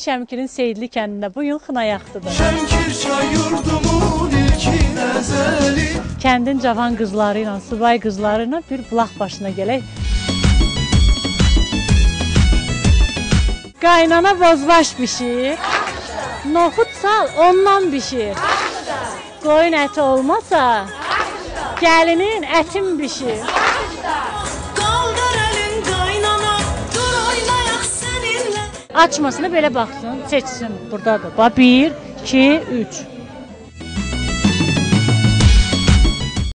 Şəmkirin Seyidli kəndində bu gün xına yaxtıdır. Şəmkir çay yurdumun ilkin əzəli Kəndin cavan qızları ilə, subay qızları ilə bir bulaq başına gələk. Qaynana bozbaş bişir. Noxud sal, ondan bişir. Qoyun əti olmasa, gəlinin ətin bişir. Açmasını belə baxsın, seçsin Burada burdadır. Bir, iki, üç.